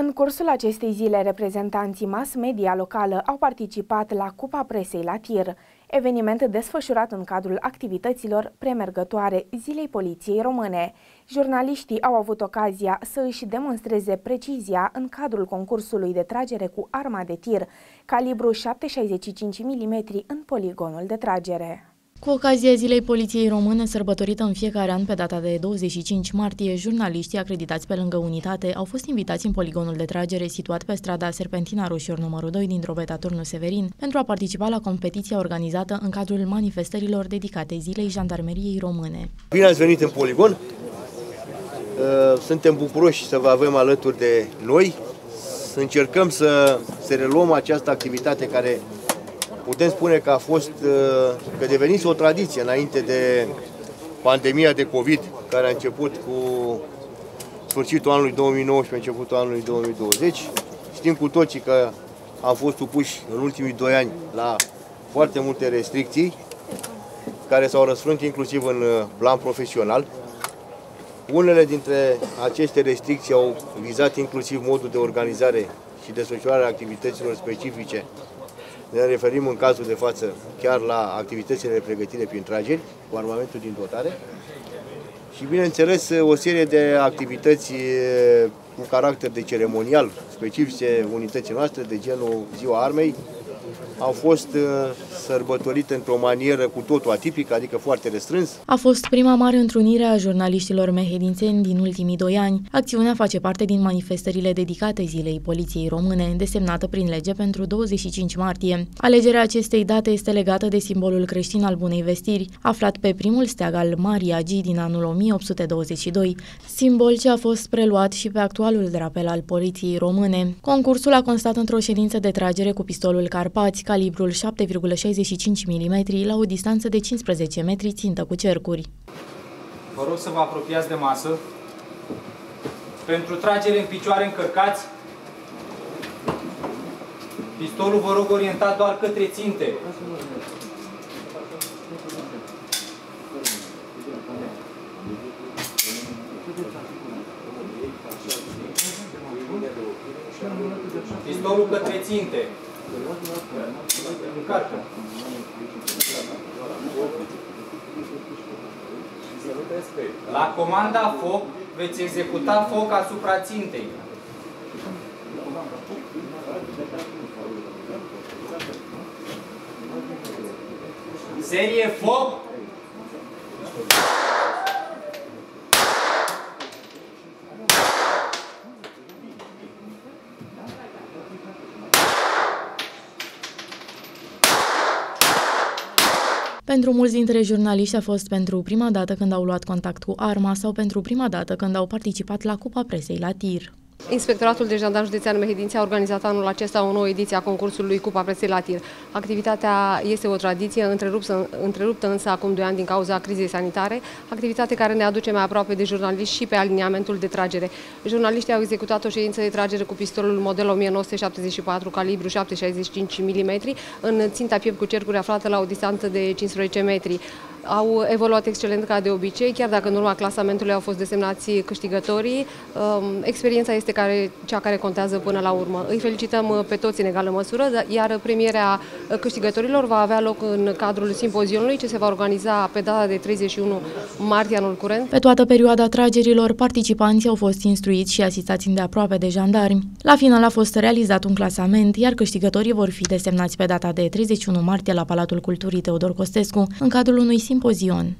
În cursul acestei zile, reprezentanții mass media locală au participat la Cupa Presei la Tir, eveniment desfășurat în cadrul activităților premergătoare Zilei Poliției Române. Jurnaliștii au avut ocazia să își demonstreze precizia în cadrul concursului de tragere cu arma de tir, calibru 7,65 mm în poligonul de tragere. Cu ocazia Zilei Poliției Române, sărbătorită în fiecare an pe data de 25 martie, jurnaliștii acreditați pe lângă unitate au fost invitați în poligonul de tragere situat pe strada Serpentina Roșior numărul 2 din Drobeta Turnu Severin pentru a participa la competiția organizată în cadrul manifestărilor dedicate Zilei Jandarmeriei Române. Bine ați venit în poligon! Uh, suntem bucuroși să vă avem alături de noi, să încercăm să, să reluăm această activitate care putem spune că a fost, uh, că devenise o tradiție înainte de pandemia de COVID, care a început cu sfârșitul anului 2019, începutul anului 2020. Știm cu toții că am fost supuși în ultimii doi ani la foarte multe restricții, care s-au răsfrânt inclusiv în uh, plan profesional. Unele dintre aceste restricții au vizat inclusiv modul de organizare și desfășurare a activităților specifice ne referim în cazul de față chiar la activitățile de pregătire prin trageri, cu armamentul din dotare. Și bineînțeles o serie de activități cu caracter de ceremonial specifice unității noastre, de genul Ziua Armei, au fost uh, sărbătorite într-o manieră cu totul atipică, adică foarte restrâns. A fost prima mare întrunire a jurnaliștilor mehedințeni din ultimii doi ani. Acțiunea face parte din manifestările dedicate Zilei Poliției Române, desemnată prin lege pentru 25 martie. Alegerea acestei date este legată de simbolul creștin al bunei vestiri, aflat pe primul steag al Marii Agi din anul 1822, simbol ce a fost preluat și pe actualul drapel al Poliției Române. Concursul a constat într-o ședință de tragere cu pistolul Carpați, calibrul 7,65 mm la o distanță de 15 metri țintă cu cercuri. Vă rog să vă apropiați de masă. Pentru tragere în picioare încărcați. Pistolul vă rog orientat doar către ținte. Pistolul către ținte. Încarcă. La comanda foc veți executa foc asupra țintei. Serie foc! Pentru mulți dintre jurnaliști a fost pentru prima dată când au luat contact cu arma sau pentru prima dată când au participat la Cupa Presei la tir. Inspectoratul de Jandarm Județean Mehedinția a organizat anul acesta o nouă ediție a concursului Cupa Presei la Tir. Activitatea este o tradiție întreruptă, întreruptă însă acum doi ani din cauza crizei sanitare, activitate care ne aduce mai aproape de jurnaliști și pe aliniamentul de tragere. Jurnaliștii au executat o ședință de tragere cu pistolul model 1974 calibru 7,65 mm în ținta piept cu cercuri aflată la o distanță de 15 metri au evoluat excelent ca de obicei, chiar dacă în urma clasamentului au fost desemnați câștigătorii. Um, experiența este care, cea care contează până la urmă. Îi felicităm uh, pe toți în egală măsură, iar premierea uh, câștigătorilor va avea loc în cadrul simpozionului ce se va organiza pe data de 31 martie anul curent. Pe toată perioada tragerilor, participanții au fost instruiți și asistați îndeaproape de jandarmi. La final a fost realizat un clasament, iar câștigătorii vor fi desemnați pe data de 31 martie la Palatul Culturii Teodor Costescu, în cadrul unui simpozional simpozion